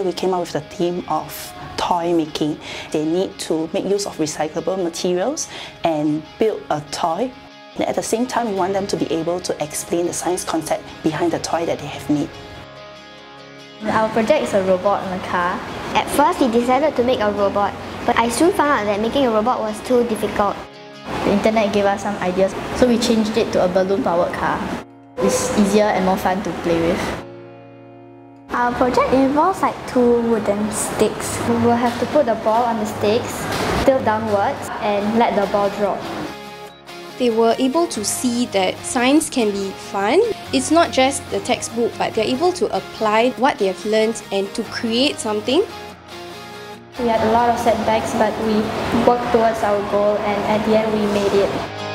We came up with the theme of toy making. They need to make use of recyclable materials and build a toy. And at the same time, we want them to be able to explain the science concept behind the toy that they have made. Our project is a robot on a car. At first, we decided to make a robot, but I soon found out that making a robot was too difficult. The internet gave us some ideas, so we changed it to a balloon-powered car. It's easier and more fun to play with. Our project involves like two wooden sticks. We will have to put the ball on the sticks, tilt downwards, and let the ball drop. They were able to see that science can be fun. It's not just the textbook, but they're able to apply what they have learned and to create something. We had a lot of setbacks, but we worked towards our goal, and at the end, we made it.